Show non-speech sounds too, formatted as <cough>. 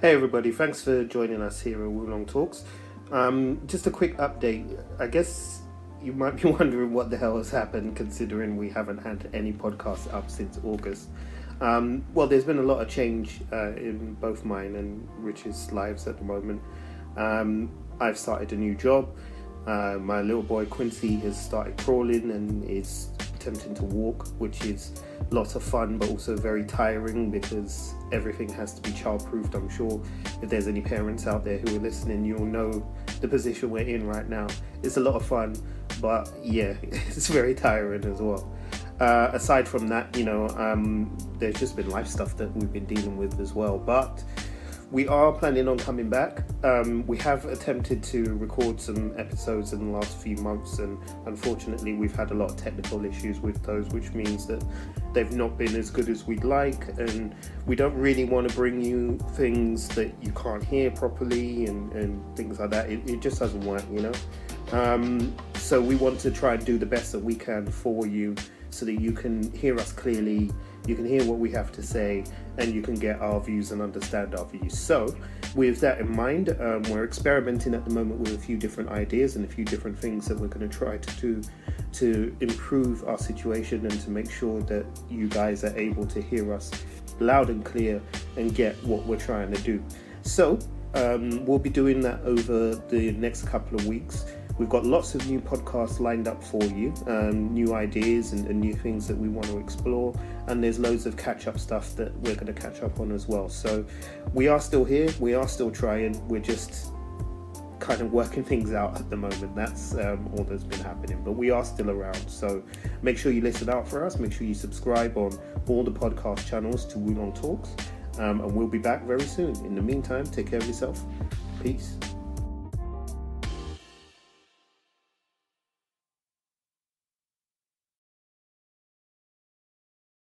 Hey everybody, thanks for joining us here at Woo Long Talks. Um, just a quick update. I guess you might be <laughs> wondering what the hell has happened considering we haven't had any podcasts up since August. Um, well, there's been a lot of change uh, in both mine and Rich's lives at the moment. Um, I've started a new job. Uh, my little boy Quincy has started crawling and is attempting to walk, which is lots of fun but also very tiring because everything has to be childproofed. I'm sure if there's any parents out there who are listening, you'll know the position we're in right now. It's a lot of fun, but yeah, <laughs> it's very tiring as well. Uh, aside from that, you know, um, there's just been life stuff that we've been dealing with as well. But we are planning on coming back. Um, we have attempted to record some episodes in the last few months, and unfortunately, we've had a lot of technical issues with those, which means that they've not been as good as we'd like. And we don't really want to bring you things that you can't hear properly and, and things like that. It, it just doesn't work, you know. Um, so we want to try and do the best that we can for you so that you can hear us clearly you can hear what we have to say and you can get our views and understand our views. So, with that in mind, um, we're experimenting at the moment with a few different ideas and a few different things that we're going to try to do to improve our situation and to make sure that you guys are able to hear us loud and clear and get what we're trying to do. So, um, we'll be doing that over the next couple of weeks. We've got lots of new podcasts lined up for you, um, new ideas and, and, new things that we want to explore, and there's loads of catch up stuff that we're going to catch up on as well. So we are still here, we are still trying, we're just kind of working things out at the moment. That's um, all that's been happening, but we are still around. So make sure you listen out for us, make sure you subscribe on all the podcast channels to Woo Long Talks, um, and we'll be back very soon. In the meantime, take care of yourself. Peace.